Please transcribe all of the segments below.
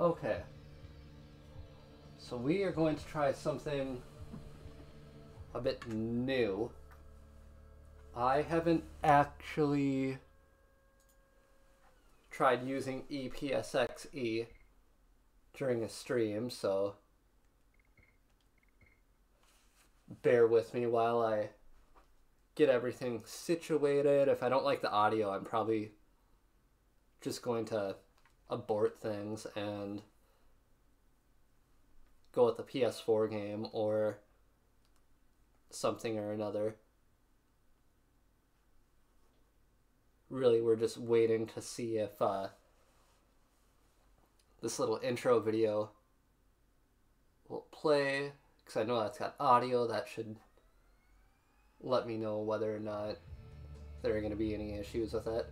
Okay. So we are going to try something a bit new. I haven't actually tried using EPSXE during a stream, so bear with me while I get everything situated. If I don't like the audio, I'm probably just going to abort things and go with the PS4 game or something or another. Really, we're just waiting to see if uh, this little intro video will play. Because I know that's got audio, that should let me know whether or not there are going to be any issues with it.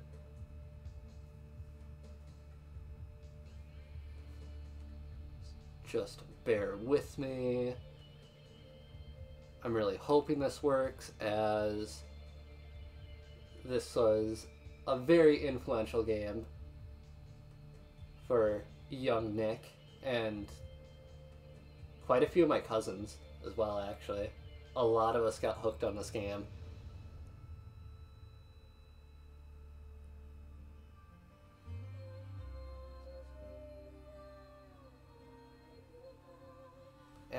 Just bear with me. I'm really hoping this works as this was a very influential game for young Nick and quite a few of my cousins as well actually. A lot of us got hooked on this game.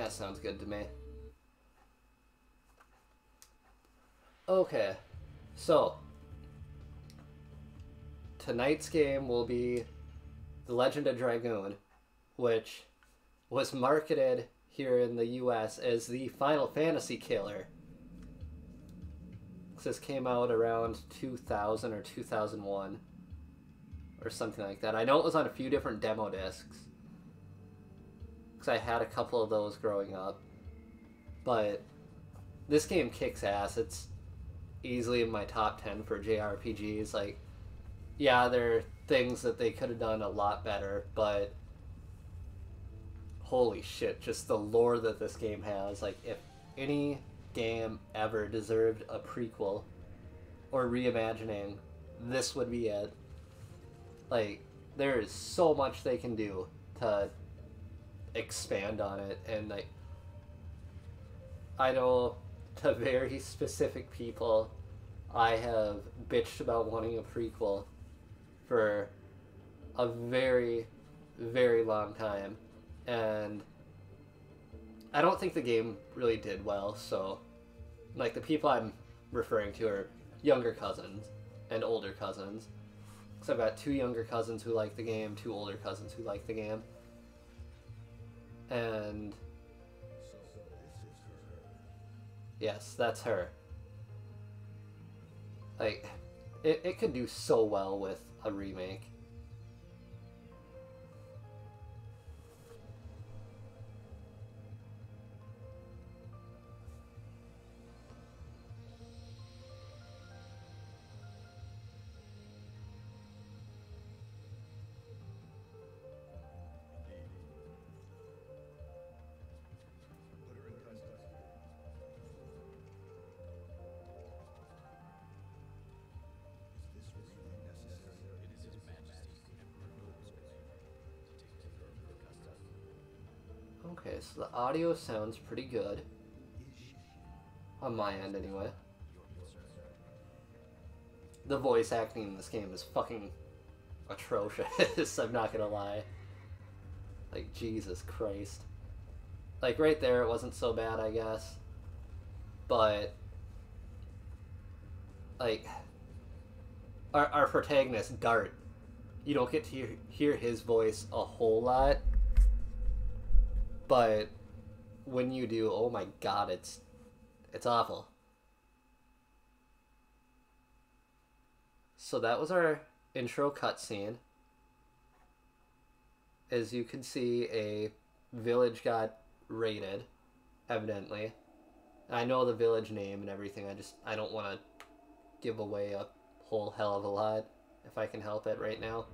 Yeah, sounds good to me. Okay, so tonight's game will be The Legend of Dragoon, which was marketed here in the US as the Final Fantasy killer. This came out around 2000 or 2001 or something like that. I know it was on a few different demo discs because I had a couple of those growing up. But this game kicks ass. It's easily in my top 10 for JRPGs. Like, yeah, there are things that they could have done a lot better, but holy shit, just the lore that this game has. Like, if any game ever deserved a prequel or reimagining, this would be it. Like, there is so much they can do to expand on it, and like, I know to very specific people, I have bitched about wanting a prequel for a very, very long time, and I don't think the game really did well. So, like the people I'm referring to are younger cousins and older cousins. So I've got two younger cousins who like the game, two older cousins who like the game, and yes, that's her. Like, it, it could do so well with a remake. The audio sounds pretty good. On my end, anyway. The voice acting in this game is fucking atrocious, I'm not gonna lie. Like, Jesus Christ. Like, right there, it wasn't so bad, I guess. But, like, our, our protagonist, Dart, you don't get to hear, hear his voice a whole lot but when you do, oh my god, it's it's awful. So that was our intro cutscene. As you can see, a village got raided, evidently. I know the village name and everything. I just I don't want to give away a whole hell of a lot if I can help it right now.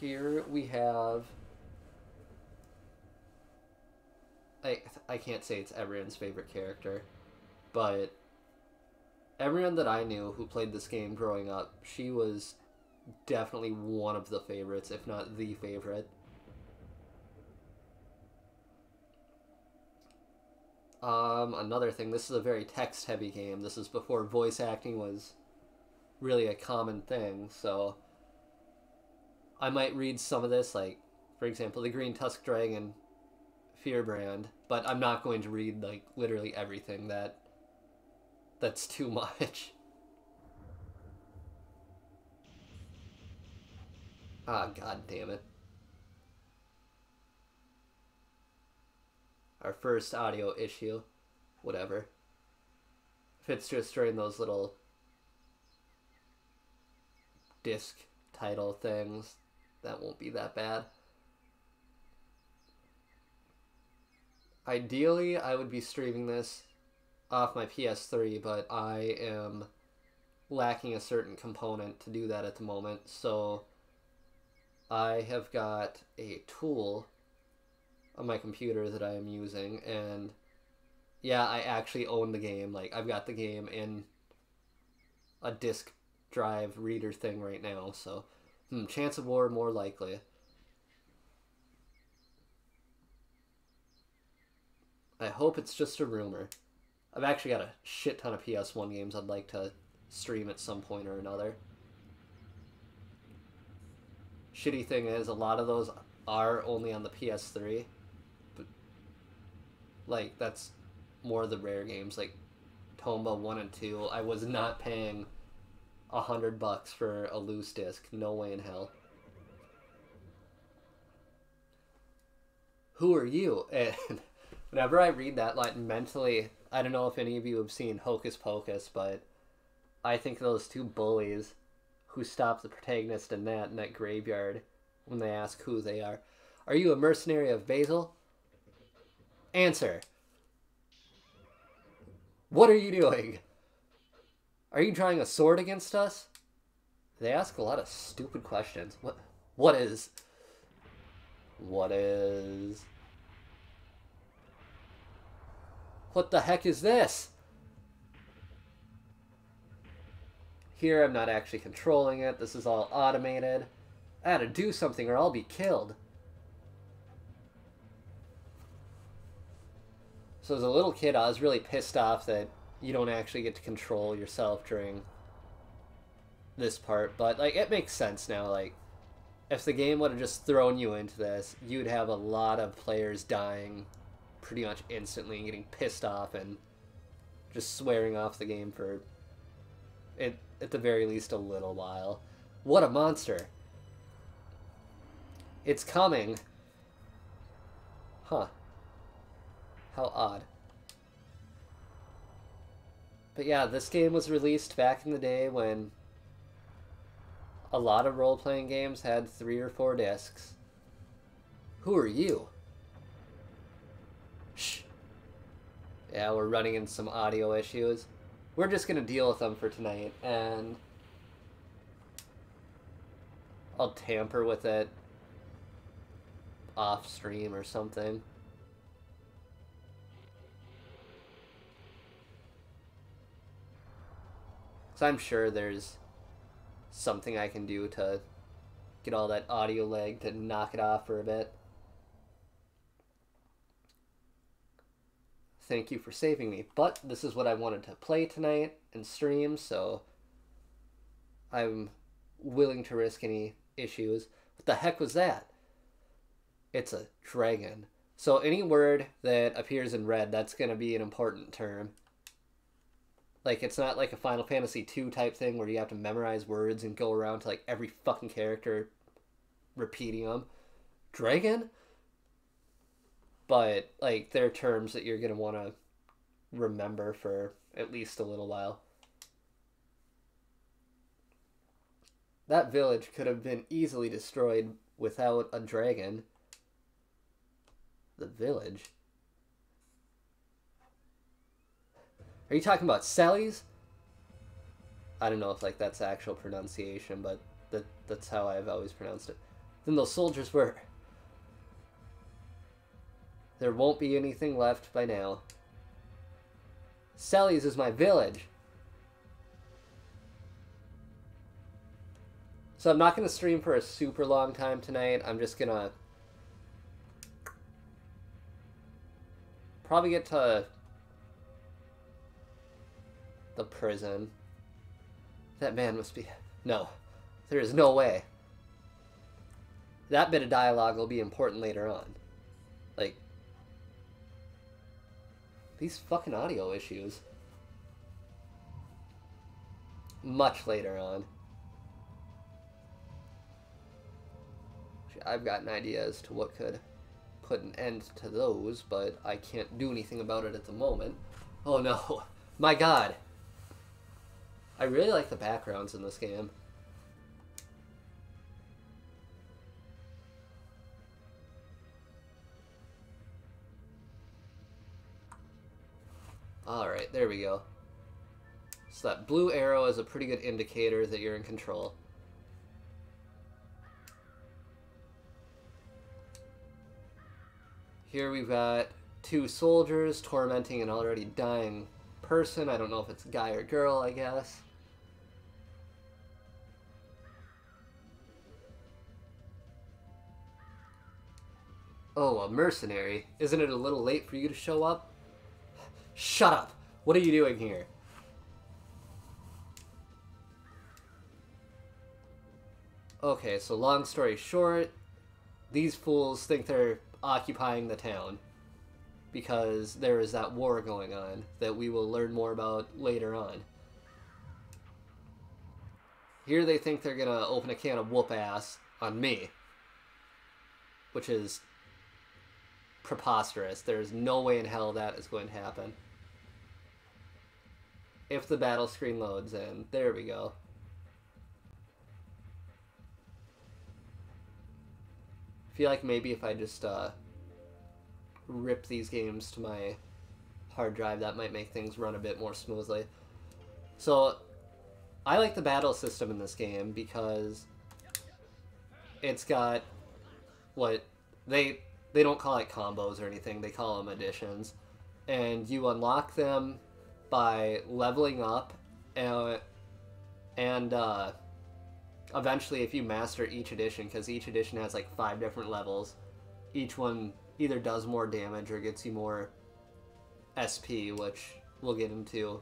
Here we have I I can't say it's everyone's favorite character, but everyone that I knew who played this game growing up, she was definitely one of the favorites, if not the favorite. Um, another thing, this is a very text heavy game. This is before voice acting was really a common thing, so I might read some of this, like, for example, the Green Tusk Dragon Feyrbrand, but I'm not going to read, like, literally everything that that's too much. Ah, god damn it. Our first audio issue. Whatever. If it's just during those little disc title things, that won't be that bad. Ideally, I would be streaming this off my PS3, but I am lacking a certain component to do that at the moment, so I have got a tool on my computer that I am using, and yeah, I actually own the game. Like, I've got the game in a disk drive reader thing right now, so hmm, chance of war more likely. I hope it's just a rumor. I've actually got a shit ton of PS1 games I'd like to stream at some point or another. Shitty thing is, a lot of those are only on the PS3. But, like, that's more of the rare games. Like, Tomba 1 and 2, I was not paying a hundred bucks for a loose disc. No way in hell. Who are you? And whenever I read that line mentally, I don't know if any of you have seen Hocus Pocus, but I think those two bullies who stop the protagonist in that in that graveyard when they ask who they are. Are you a mercenary of Basil? Answer. What are you doing? Are you drawing a sword against us? They ask a lot of stupid questions. What what is what is What the heck is this? Here, I'm not actually controlling it. This is all automated. I gotta do something or I'll be killed. So as a little kid, I was really pissed off that you don't actually get to control yourself during this part. But, like, it makes sense now. Like, if the game would have just thrown you into this, you'd have a lot of players dying pretty much instantly and getting pissed off and just swearing off the game for it at the very least a little while. What a monster. It's coming. Huh. How odd. But yeah, this game was released back in the day when a lot of role playing games had three or four discs. Who are you? Shh. Yeah, we're running into some audio issues. We're just gonna deal with them for tonight, and I'll tamper with it off stream or something. So I'm sure there's something I can do to get all that audio lag to knock it off for a bit. Thank you for saving me. But this is what I wanted to play tonight and stream, so I'm willing to risk any issues. What the heck was that? It's a dragon. So any word that appears in red, that's going to be an important term. Like, it's not like a Final Fantasy two type thing where you have to memorize words and go around to, like, every fucking character repeating them. Dragon? but like they're terms that you're to want to remember for at least a little while. That village could have been easily destroyed without a dragon. The village? Are you talking about Sally's? I don't know if like that's actual pronunciation, but that that's how I've always pronounced it. Then those soldiers were. There won't be anything left by now. Sally's is my village. So I'm not going to stream for a super long time tonight. I'm just going to probably get to the prison. That man must be... No. There is no way. That bit of dialogue will be important later on. Like, these fucking audio issues. Much later on. I've got an idea as to what could put an end to those, but I can't do anything about it at the moment. Oh no. My god. I really like the backgrounds in this game. Alright, there we go. So that blue arrow is a pretty good indicator that you're in control. Here we've got two soldiers tormenting an already dying person. I don't know if it's a guy or girl, I guess. Oh, a mercenary. Isn't it a little late for you to show up? Shut up! What are you doing here? Okay, so long story short, these fools think they're occupying the town because there is that war going on that we will learn more about later on. Here they think they're gonna open a can of whoop ass on me, which is preposterous. There's no way in hell that is going to happen. If the battle screen loads in, there we go. I feel like maybe if I just uh, rip these games to my hard drive, that might make things run a bit more smoothly. So, I like the battle system in this game because it's got what they they don't call it combos or anything; they call them additions, and you unlock them by leveling up and and uh, eventually if you master each addition because each addition has like five different levels each one either does more damage or gets you more sp which we'll get into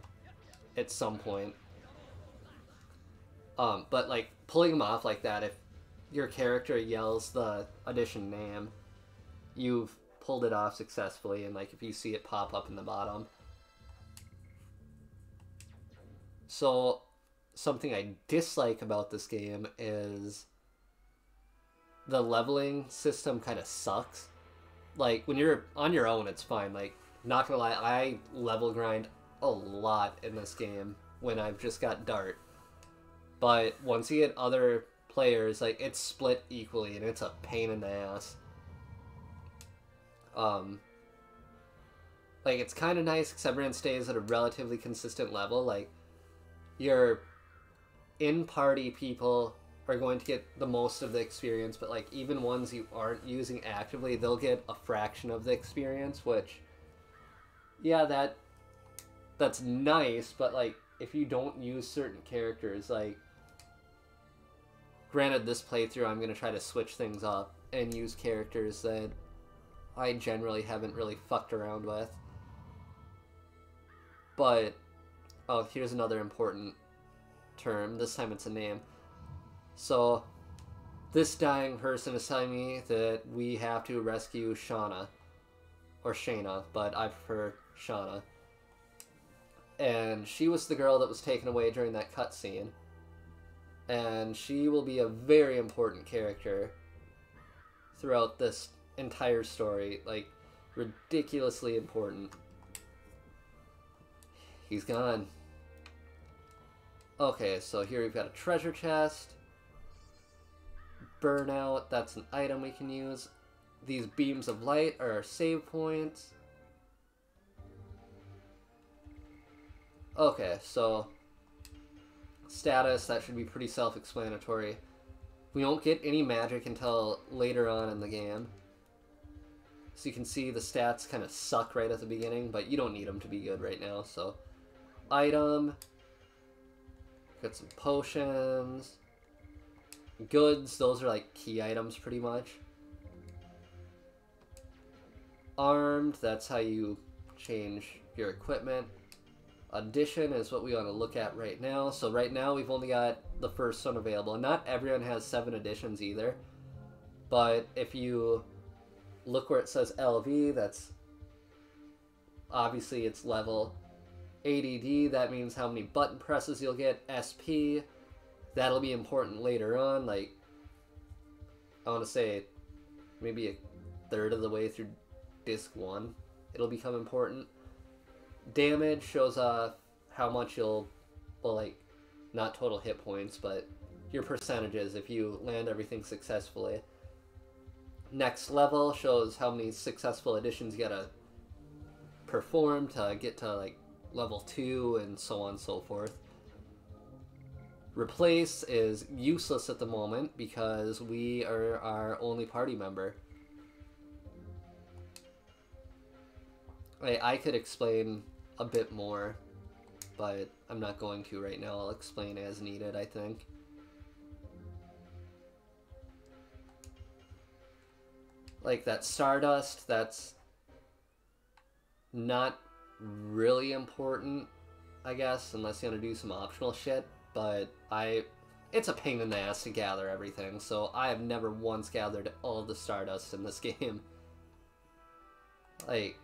at some point. Um, but like pulling them off like that if your character yells the addition name you've pulled it off successfully and like if you see it pop up in the bottom so something I dislike about this game is the leveling system kind of sucks. Like when you're on your own, it's fine. Like not gonna lie, I level grind a lot in this game when I've just got dart. But once you get other players, like it's split equally, and it's a pain in the ass. Um, like it's kind of nice because everyone stays at a relatively consistent level. Like your in party people are going to get the most of the experience, but like even ones you aren't using actively, they'll get a fraction of the experience, which yeah, that that's nice, but like if you don't use certain characters, like granted this playthrough I'm going to try to switch things up and use characters that I generally haven't really fucked around with. But oh, here's another important term. This time it's a name. So, this dying person is telling me that we have to rescue Shauna. Or Shayna, but I prefer Shauna. And she was the girl that was taken away during that cutscene. And she will be a very important character throughout this entire story. Like, ridiculously important. He's gone. Okay, so here we've got a treasure chest. Burnout, that's an item we can use. These beams of light are our save points. Okay, so status, that should be pretty self-explanatory. We won't get any magic until later on in the game. So you can see the stats kind of suck right at the beginning, but you don't need them to be good right now, so... Item, Got some potions. Goods, those are like key items pretty much. Armed, that's how you change your equipment. Addition is what we want to look at right now. So right now we've only got the first one available. Not everyone has seven additions either. But if you look where it says LV, that's obviously it's level. ADD, that means how many button presses you'll get. SP, that'll be important later on. Like, I want to say maybe a third of the way through disc one, it'll become important. Damage shows off how much you'll, well, like, not total hit points, but your percentages if you land everything successfully. Next level shows how many successful additions you gotta perform to get to like level 2 and so on and so forth. Replace is useless at the moment because we are our only party member. I, I could explain a bit more, but I'm not going to right now. I'll explain as needed, I think. Like that Stardust, that's not really important, I guess, unless you want to do some optional shit. But I, it's a pain in the ass to gather everything, so I have never once gathered all the Stardust in this game. Like,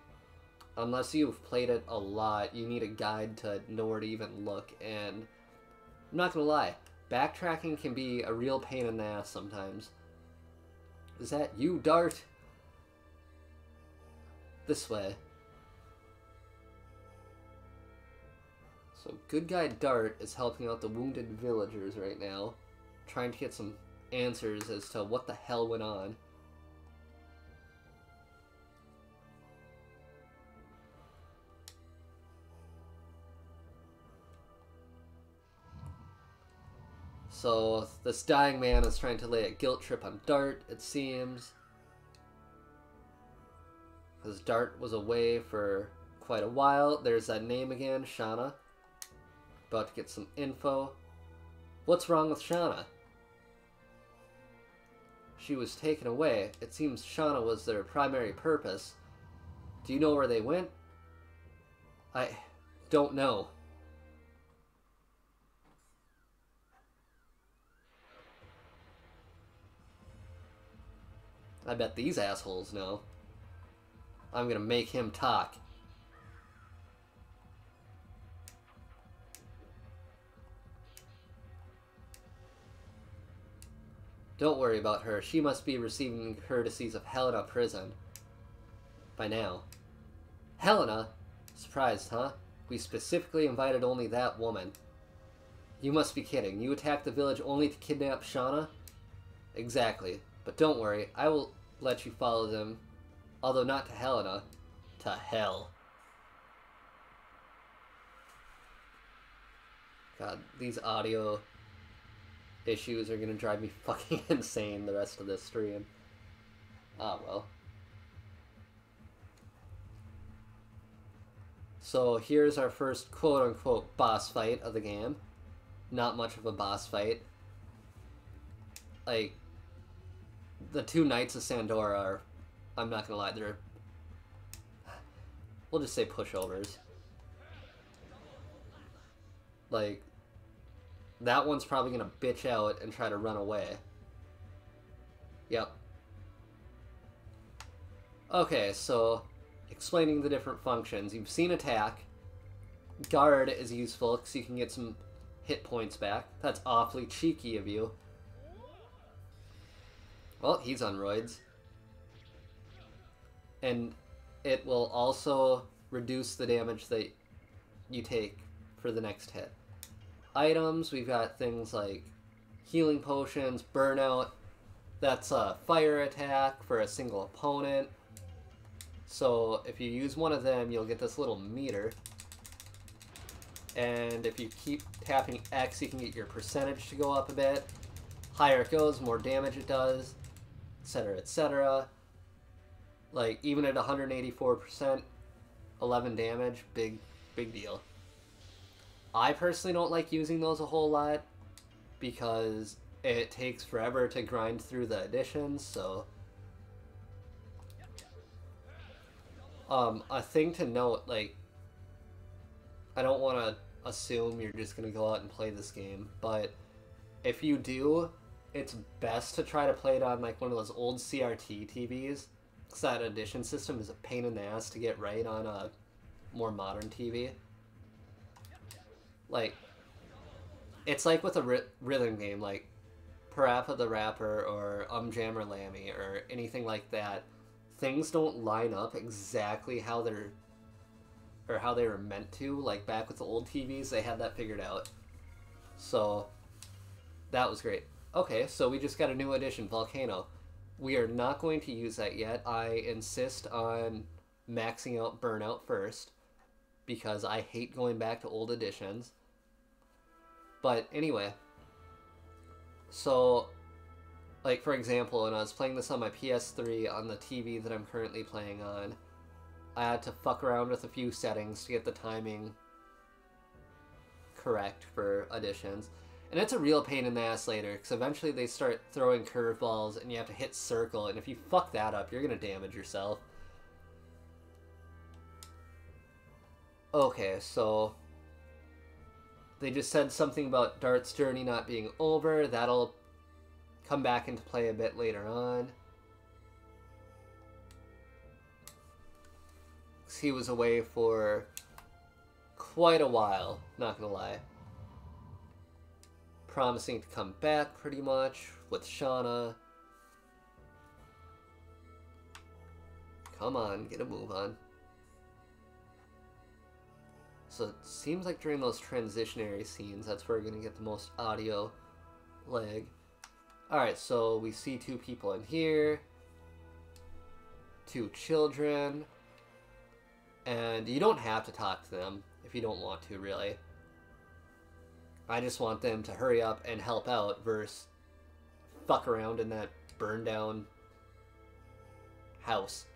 unless you've played it a lot, you need a guide to know where to even look, and I'm not gonna lie, backtracking can be a real pain in the ass sometimes. Is that you, Dart? This way. So good guy Dart is helping out the wounded villagers right now, trying to get some answers as to what the hell went on. So this dying man is trying to lay a guilt trip on Dart, it seems. Because Dart was away for quite a while. There's that name again, Shauna. About to get some info. What's wrong with Shauna? She was taken away. It seems Shauna was their primary purpose. Do you know where they went? I don't know. I bet these assholes know. I'm gonna make him talk. Don't worry about her. She must be receiving courtesies of Hellena prison. By now. Hellena? Surprised, huh? We specifically invited only that woman. You must be kidding. You attacked the village only to kidnap Shauna? Exactly. But don't worry, I will let you follow them, although not to Hellena, to hell. God, these audio issues are gonna drive me fucking insane the rest of this stream. Ah, well. So here's our first quote-unquote boss fight of the game. Not much of a boss fight. Like, the two Knights of Sandora are, I'm not gonna lie, they're, we'll just say pushovers. Like, that one's probably gonna bitch out and try to run away. Yep. Okay, so explaining the different functions. You've seen attack. Guard is useful because you can get some hit points back. That's awfully cheeky of you. Well, he's on roids. And it will also reduce the damage that you take for the next hit. Items, we've got things like healing potions, burnout. That's a fire attack for a single opponent. So if you use one of them, you'll get this little meter. And if you keep tapping X, you can get your percentage to go up a bit. Higher it goes, more damage it does etc., etc. Like, even at 184%, 11 damage, big, big deal. I personally don't like using those a whole lot because it takes forever to grind through the additions, so um a thing to note like I don't want to assume you're just going to go out and play this game, but if you do, it's best to try to play it on like one of those old CRT TVs because that addition system is a pain in the ass to get right on a more modern TV. Like, it's like with a ry- rhythm game, like Parappa the Rapper or Um Jammer Lammy or anything like that. Things don't line up exactly how they're or how they were meant to. Like back with the old TVs, they had that figured out. So that was great. Okay, so we just got a new addition, Volcano. We are not going to use that yet. I insist on maxing out Burnout first because I hate going back to old additions. But anyway, so like for example, when I was playing this on my PS3 on the TV that I'm currently playing on, I had to fuck around with a few settings to get the timing correct for additions. And it's a real pain in the ass later, because eventually they start throwing curveballs and you have to hit circle, and if you fuck that up, you're gonna damage yourself. Okay, so they just said something about Dart's journey not being over. That'll come back into play a bit later on. He was away for quite a while, not gonna lie. Promising to come back pretty much with Shauna. Come on, get a move on. So it seems like during those transitionary scenes, that's where we're going to get the most audio lag. Alright, so we see two people in here. Two children. And you don't have to talk to them if you don't want to, really. I just want them to hurry up and help out versus fuck around in that burned down house.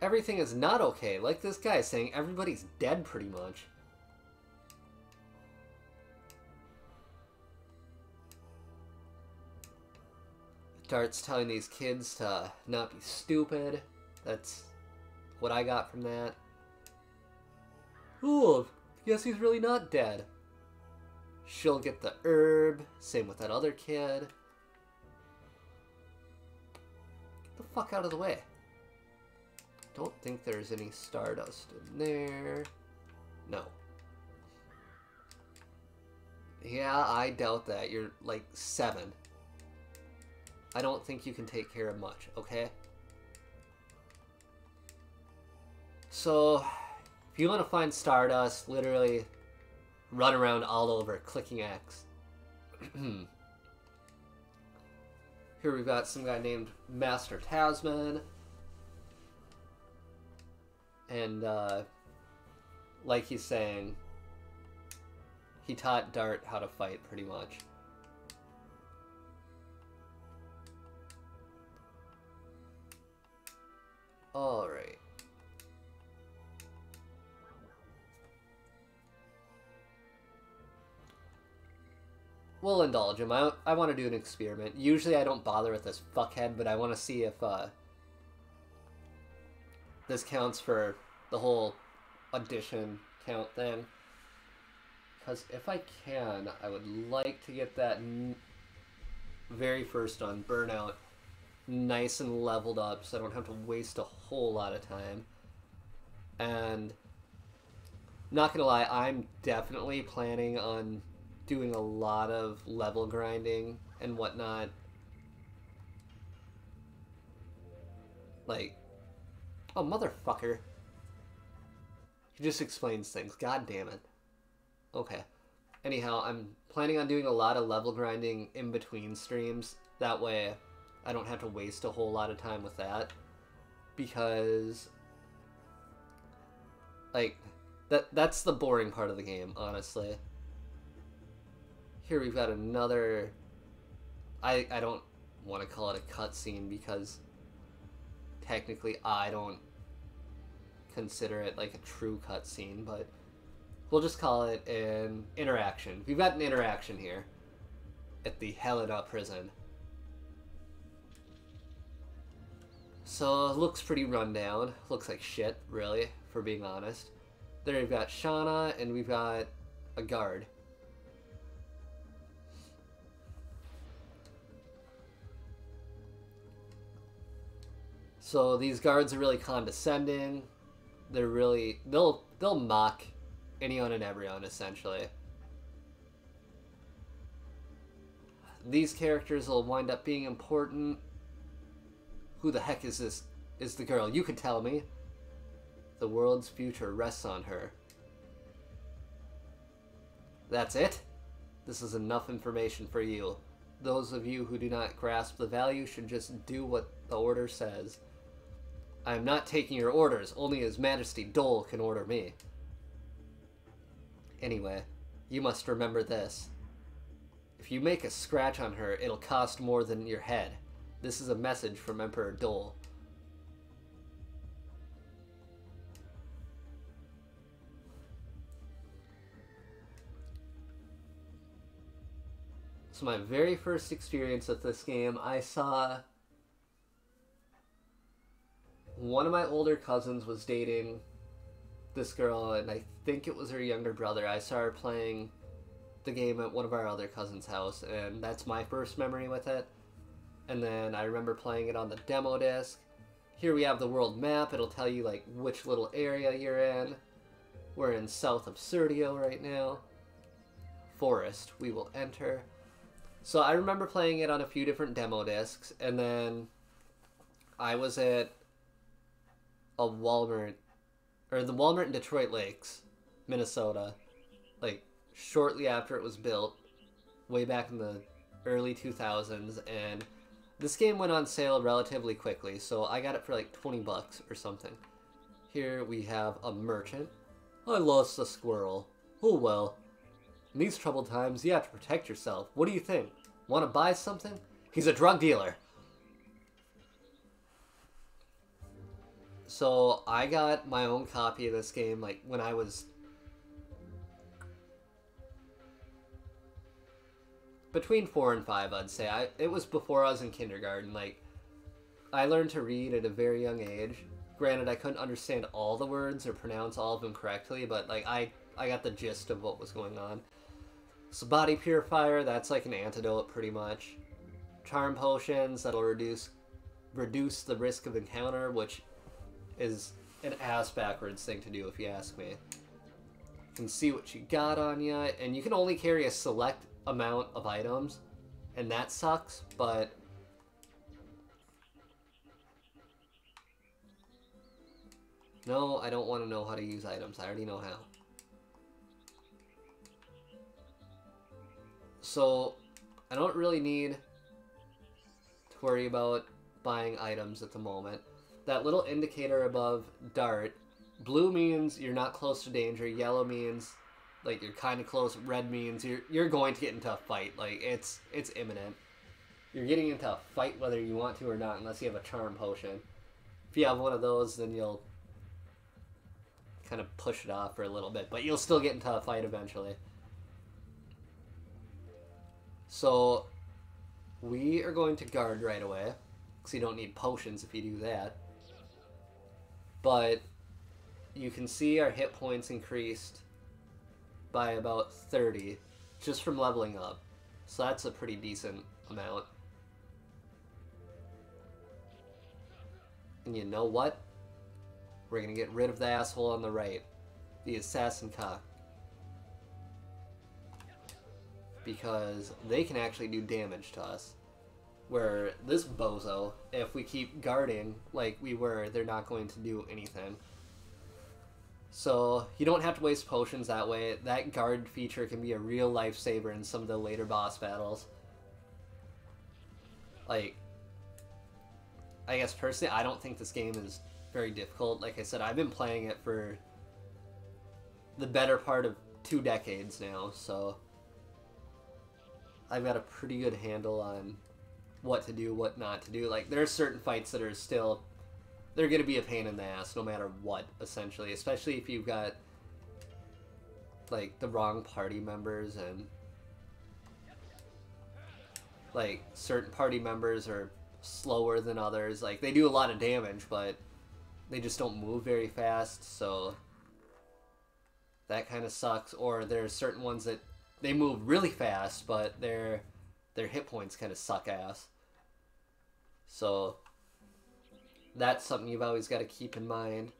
Everything is not okay. Like this guy saying everybody's dead pretty much. starts telling these kids to not be stupid. That's what I got from that. Ooh, guess he's really not dead. She'll get the herb. Same with that other kid. Get the fuck out of the way. Don't think there's any stardust in there. No. Yeah, I doubt that. You're like seven. I don't think you can take care of much, okay? So, if you want to find Stardust, literally run around all over, clicking X. Here we've got some guy named Master Tasman. And, uh, like he's saying, he taught Dart how to fight, pretty much. Alright. We'll indulge him. I, I want to do an experiment. Usually I don't bother with this fuckhead, but I want to see if uh, this counts for the whole addition count thing. Because if I can, I would like to get that very first on Burnout nice and leveled up so I don't have to waste a whole lot of time. And not gonna lie, I'm definitely planning on doing a lot of level grinding and whatnot. Like, oh motherfucker. He just explains things. God damn it. Okay. Anyhow, I'm planning on doing a lot of level grinding in between streams. That way, I don't have to waste a whole lot of time with that because like that that's the boring part of the game, honestly. Here we've got another I I don't want to call it a cutscene because technically I don't consider it like a true cutscene, but We'll just call it an interaction. We've got an interaction here at the Hellena prison. So looks pretty rundown. Looks like shit, really, for being honest. There we've got Shauna and we've got a guard. So these guards are really condescending. They're really they'll they'll mock anyone and everyone essentially. These characters will wind up being important. Who the heck is this? Is the girl? You could tell me. The world's future rests on her. That's it? This is enough information for you. Those of you who do not grasp the value should just do what the order says. I am not taking your orders, only His Majesty Doel can order me. Anyway, you must remember this. If you make a scratch on her, it'll cost more than your head. This is a message from Emperor Doel. So my very first experience with this game, I saw one of my older cousins was dating this girl, and I think it was her younger brother. I saw her playing the game at one of our other cousins' house, and that's my first memory with it. And then I remember playing it on the demo disc. Here we have the world map. It'll tell you like which little area you're in. We're in South of Absurdio right now. Forest. We will enter. So I remember playing it on a few different demo discs, and then I was at a Walmart or the Walmart in Detroit Lakes, Minnesota, like shortly after it was built, way back in the early 2000s, and this game went on sale relatively quickly, so I got it for like 20 bucks or something. Here we have a merchant. I lost a squirrel. Oh well. In these troubled times, you have to protect yourself. What do you think? Want to buy something? He's a drug dealer. So I got my own copy of this game like when I was between four and five, I'd say. I it was before I was in kindergarten. Like I learned to read at a very young age. Granted, I couldn't understand all the words or pronounce all of them correctly, but like I I got the gist of what was going on. So body purifier, that's like an antidote pretty much. Charm potions that'll reduce reduce the risk of encounter, which is an ass backwards thing to do if you ask me. You can see what you got on you, and you can only carry a select amount of items, and that sucks, but No, I don't want to know how to use items. I already know how. So, I don't really need to worry about buying items at the moment that little indicator above dart. Blue means you're not close to danger. Yellow means like you're kind of close. Red means you're you're going to get into a fight. Like it's it's imminent. You're getting into a fight whether you want to or not, unless you have a charm potion. If you have one of those, then you'll kind of push it off for a little bit, but you'll still get into a fight eventually. So we are going to guard right away, because you don't need potions if you do that but you can see our hit points increased by about 30 just from leveling up. So that's a pretty decent amount. And you know what? We're gonna get rid of the asshole on the right. The assassin cock. Because they can actually do damage to us. Where this bozo, if we keep guarding like we were, they're not going to do anything. So you don't have to waste potions that way. That guard feature can be a real lifesaver in some of the later boss battles. Like, I guess personally, I don't think this game is very difficult. Like I said, I've been playing it for the better part of two decades now, so I've got a pretty good handle on what to do, what not to do. Like there are certain fights that are still they're going to be a pain in the ass no matter what, essentially, especially if you've got like the wrong party members and like certain party members are slower than others. Like they do a lot of damage, but they just don't move very fast, so that kind of sucks. Or there's certain ones that they move really fast, but their their hit points kind of suck ass. So that's something you've always got to keep in mind.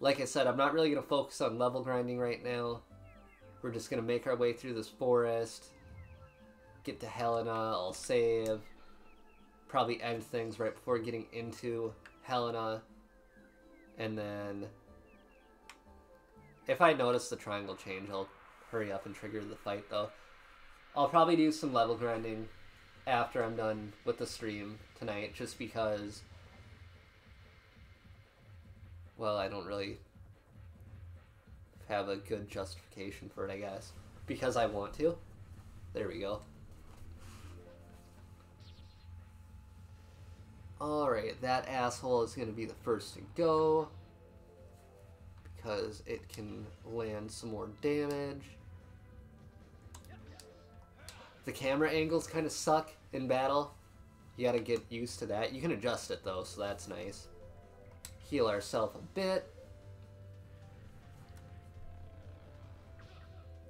Like I said, I'm not really going to focus on level grinding right now. We're just going to make our way through this forest, get to Hellena, I'll save, probably end things right before getting into Hellena, and then if I notice the triangle change, I'll hurry up and trigger the fight though. I'll probably do some level grinding after I'm done with the stream tonight, just because well, I don't really have a good justification for it, I guess. Because I want to. There we go. Alright, that asshole is going to be the first to go. Because it can land some more damage. The camera angles kind of suck in battle. You gotta get used to that. You can adjust it though, so that's nice heal ourselves a bit.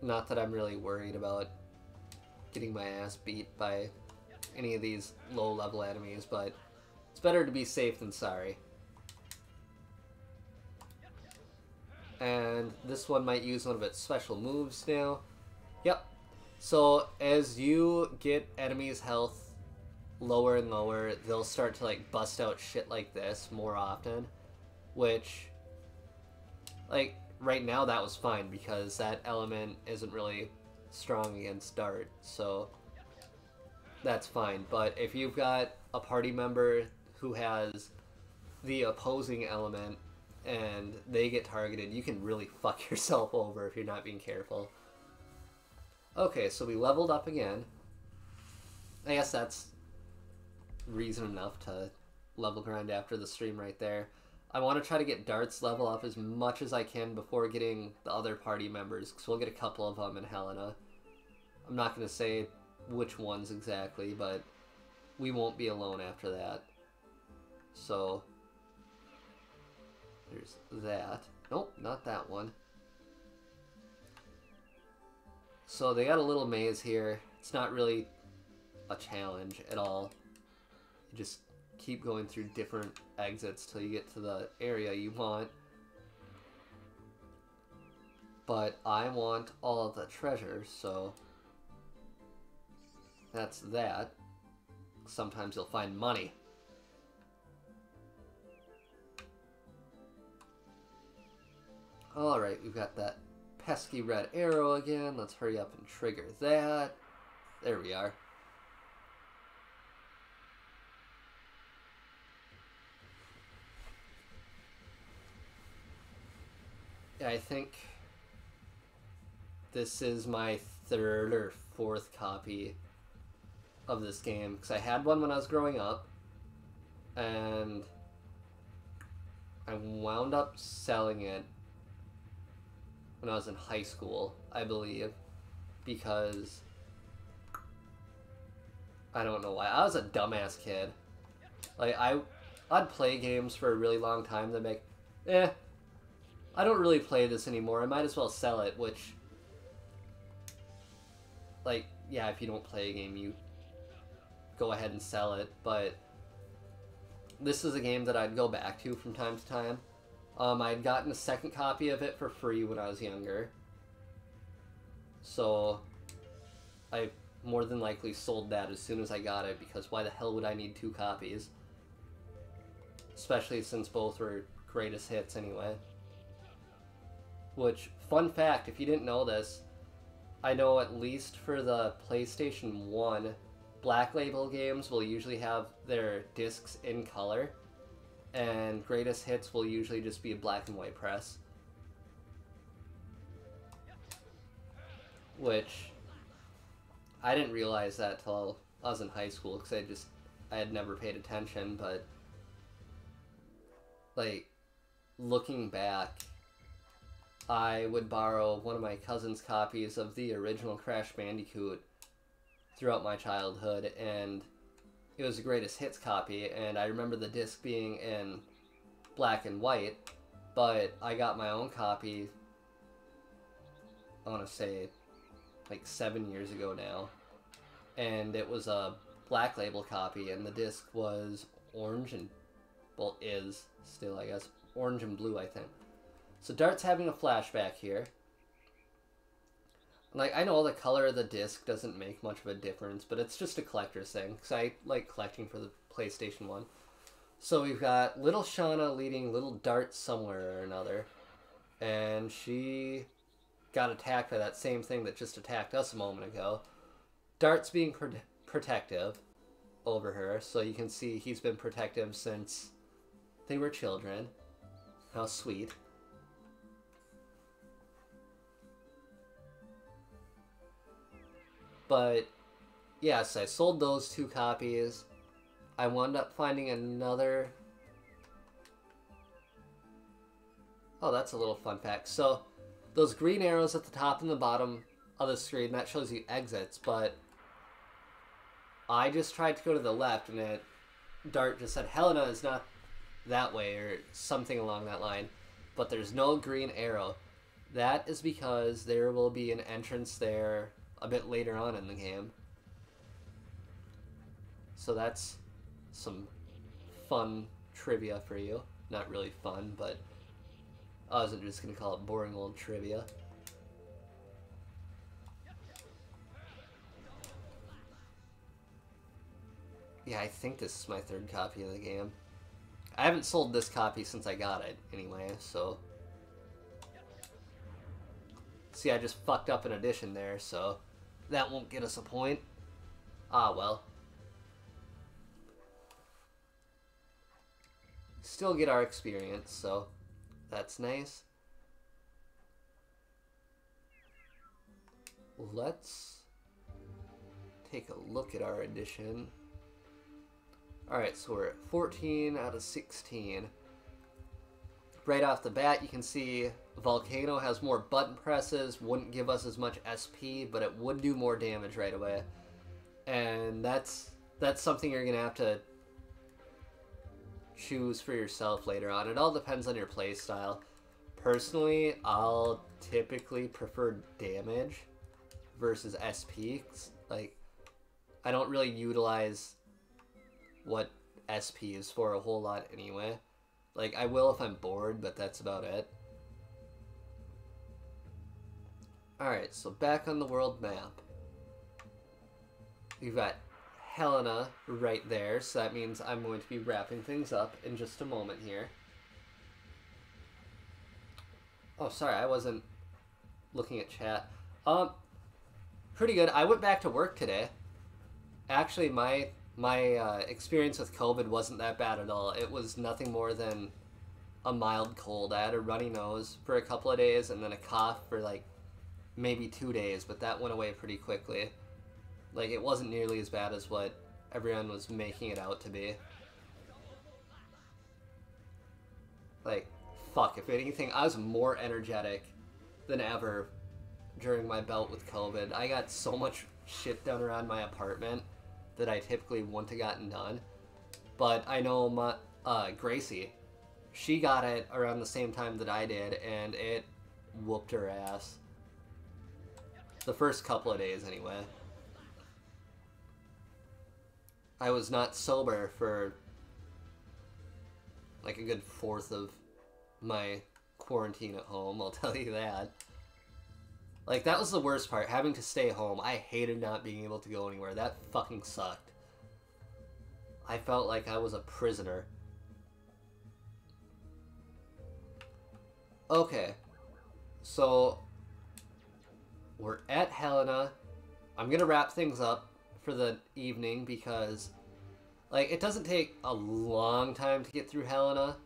Not that I'm really worried about getting my ass beat by any of these low level enemies, but it's better to be safe than sorry. And this one might use one of its special moves now. Yep. So as you get enemies' health lower and lower, they'll start to like bust out shit like this more often which like right now that was fine because that element isn't really strong against dart so that's fine. But if you've got a party member who has the opposing element and they get targeted you can really fuck yourself over if you're not being careful. Okay so we leveled up again. I guess that's reason enough to level grind after the stream right there I want to try to get Dart's level up as much as I can before getting the other party members, because we'll get a couple of them in Hellena. I'm not going to say which ones exactly, but we won't be alone after that. So, there's that. Nope, not that one. So they got a little maze here. It's not really a challenge at all. Just keep going through different exits till you get to the area you want. But I want all of the treasures, so that's that. Sometimes you'll find money. Alright, we've got that pesky red arrow again. Let's hurry up and trigger that. There we are. I think this is my third or fourth copy of this game because I had one when I was growing up and I wound up selling it when I was in high school, I believe, because I don't know why. I was a dumbass kid. Like I I'd play games for a really long time then make eh I don't really play this anymore. I might as well sell it, which... Like, yeah, if you don't play a game, you go ahead and sell it, but... This is a game that I'd go back to from time to time. Um, I'd gotten a second copy of it for free when I was younger. So, I more than likely sold that as soon as I got it, because why the hell would I need two copies? Especially since both were greatest hits anyway. Which, fun fact, if you didn't know this, I know at least for the PlayStation 1, Black Label games will usually have their discs in color, and Greatest Hits will usually just be a black and white press. Which, I didn't realize that till I was in high school, because I just, I had never paid attention, but, like, looking back, I would borrow one of my cousin's copies of the original Crash Bandicoot throughout my childhood, and it was the greatest hits copy. And I remember the disc being in black and white, but I got my own copy. I want to say like seven years ago now, and it was a black label copy, and the disc was orange and well is still I guess orange and blue I think. So Dart's having a flashback here. Like I know the color of the disc doesn't make much of a difference, but it's just a collector's thing because I like collecting for the PlayStation One. So we've got little Shana leading little Dart somewhere or another, and she got attacked by that same thing that just attacked us a moment ago. Dart's being pro- protective over her, so you can see he's been protective since they were children. How sweet. But yes, I sold those two copies. I wound up finding another. Oh, that's a little fun fact. So, those green arrows at the top and the bottom of the screen, that shows you exits, but I just tried to go to the left and it Dart just said Hellena is not that way or something along that line, but there's no green arrow. That is because there will be an entrance there a bit later on in the game. So that's some fun trivia for you. Not really fun, but I wasn't just gonna call it boring old trivia. Yeah, I think this is my third copy of the game. I haven't sold this copy since I got it, anyway, so... See, I just fucked up an addition there, so that won't get us a point. Ah, well. Still get our experience, so that's nice. Let's take a look at our addition. Alright, so we're at 14 out of 16. Right off the bat, you can see Volcano has more button presses, wouldn't give us as much SP, but it would do more damage right away. And that's that's something you're to have to choose for yourself later on. It all depends on your playstyle. Personally, I'll typically prefer damage versus SP. Like, I don't really utilize what SP is for a whole lot anyway. Like, I will if I'm bored, but that's about it. Alright, so back on the world map. We've got Hellena right there, so that means I'm going to be wrapping things up in just a moment here. Oh, sorry, I wasn't looking at chat. Um, pretty good. I went back to work today. Actually, my my uh, experience with COVID wasn't that bad at all. It was nothing more than a mild cold. I had a runny nose for a couple of days and then a cough for like maybe two days, but that went away pretty quickly. Like, it wasn't nearly as bad as what everyone was making it out to be. Like, fuck, if anything, I was more energetic than ever during my belt with COVID. I got so much shit done around my apartment that I typically wouldn't have gotten done. But I know my uh, Gracie, she got it around the same time that I did, and it whooped her ass. The first couple of days, anyway. I was not sober for like a good fourth of my quarantine at home, I'll tell you that. Like, that was the worst part, having to stay home. I hated not being able to go anywhere. That fucking sucked. I felt like I was a prisoner. Okay. So, we're at Hellena. I'm gonna wrap things up for the evening because, like, it doesn't take a long time to get through Hellena,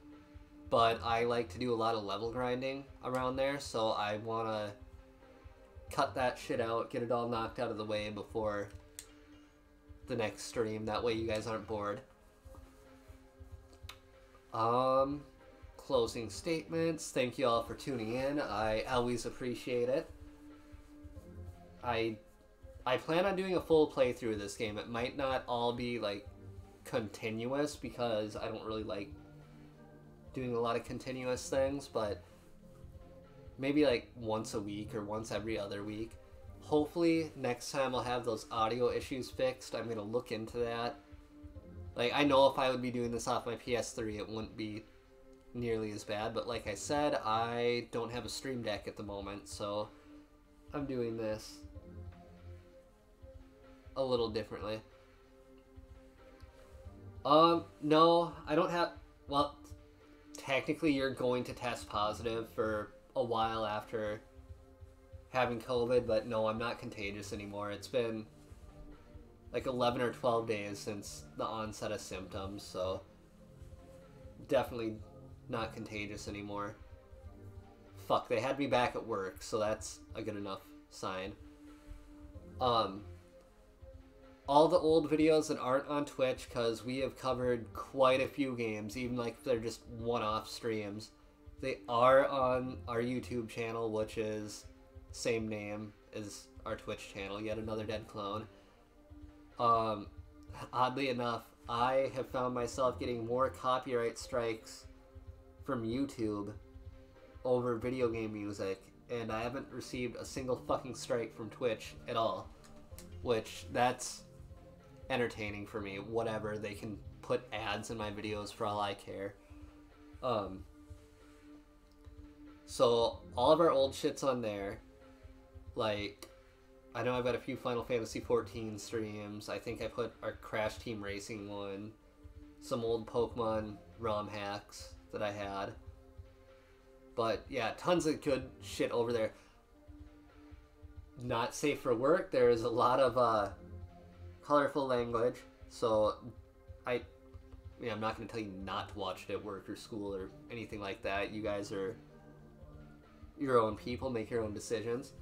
but I like to do a lot of level grinding around there, so I wanna cut that shit out, get it all knocked out of the way before the next stream. That way you guys aren't bored. Um, closing statements. Thank you all for tuning in. I always appreciate it. I I plan on doing a full playthrough of this game. It might not all be like continuous because I don't really like doing a lot of continuous things, but maybe like once a week or once every other week. Hopefully, next time I'll have those audio issues fixed. I'm going to look into that. Like, I know if I would be doing this off my PS3, it wouldn't be nearly as bad, but like I said, I don't have a Stream Deck at the moment, so I'm doing this a little differently. Um, no, I don't have. Well, technically, you're going to test positive for a while after having COVID, but no, I'm not contagious anymore. It's been like 11 or 12 days since the onset of symptoms, so definitely not contagious anymore. Fuck, they had me back at work, so that's a good enough sign. Um, all the old videos that aren't on Twitch, because we have covered quite a few games, even like they're just one off streams, they are on our YouTube channel, which is same name as our Twitch channel, yet another dead clone. Um, oddly enough, I have found myself getting more copyright strikes from YouTube over video game music, and I haven't received a single fucking strike from Twitch at all. Which, that's entertaining for me. Whatever, they can put ads in my videos for all I care. Um, so, all of our old shit's on there. Like, I know I've got a few Final Fantasy XIV streams. I think I put our Crash Team Racing one, some old Pokemon ROM hacks that I had. But yeah, tons of good shit over there. Not safe for work. There's a lot of uh, colorful language. So I, yeah, I'm not going to tell you not to watch it at work or school or anything like that. You guys are your own people. Make your own decisions.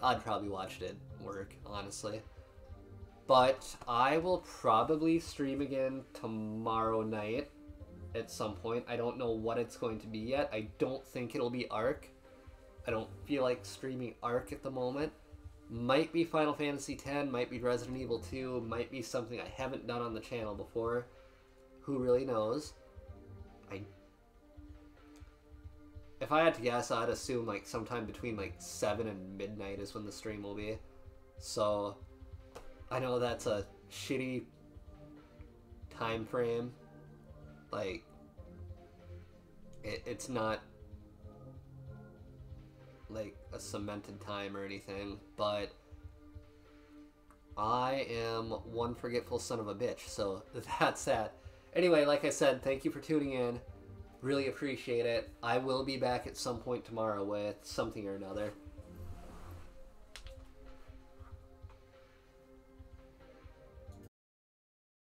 I'd probably watch it at work, honestly. But I will probably stream again tomorrow night at some point. I don't know what it's going to be yet. I don't think it'll be Arc. I don't feel like streaming Arc at the moment. Might be Final Fantasy X, might be Resident Evil 2, might be something I haven't done on the channel before. Who really knows? I if I had to guess, I'd assume like sometime between like 7 and midnight is when the stream will be. So I know that's a shitty time frame. Like it, it's not like a cemented time or anything, but I am one forgetful son of a bitch, so that's that. Anyway, like I said, thank you for tuning in. Really appreciate it. I will be back at some point tomorrow with something or another.